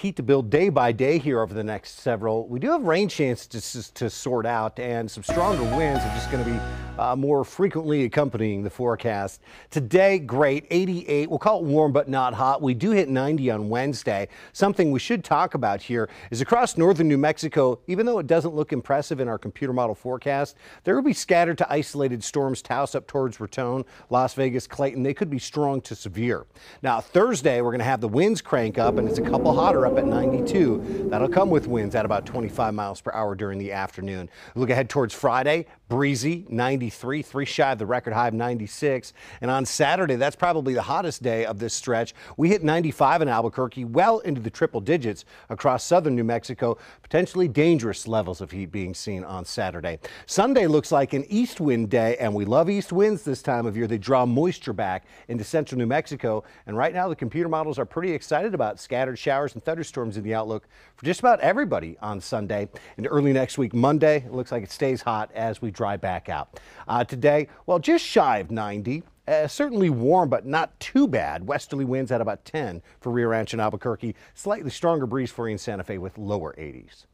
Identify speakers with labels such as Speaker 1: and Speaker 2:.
Speaker 1: heat to build day by day here over the next several. We do have rain chances to, to sort out, and some stronger winds are just going to be uh, more frequently accompanying the forecast. Today, great, 88. We'll call it warm but not hot. We do hit 90 on Wednesday. Something we should talk about here is across northern New Mexico, even though it doesn't look impressive in our computer model forecast, there will be scattered to isolated storms Taos up towards Raton, Las Vegas, Clayton. They could be strong to severe. Now, Thursday, we're going to have the winds crank up, and it's a couple hotter up at 92. That'll come with winds at about 25 miles per hour during the afternoon. Look ahead towards Friday, breezy, 93, three shy of the record high of 96. And on Saturday, that's probably the hottest day of this stretch. We hit 95 in Albuquerque, well into the triple digits across southern New Mexico. Potentially dangerous levels of heat being seen on Saturday. Sunday looks like an east wind day, and we love east winds this time of year. They draw moisture back into central New Mexico. And right now, the computer models are pretty excited about scattered showers and thunderstorms in the outlook for just about everybody on Sunday. And early next week, Monday, it looks like it stays hot as we dry back out. Uh, today, well, just shy of 90. Uh, certainly warm, but not too bad. Westerly winds at about 10 for Rio Rancho and Albuquerque. Slightly stronger breeze for you in Santa Fe with lower 80s.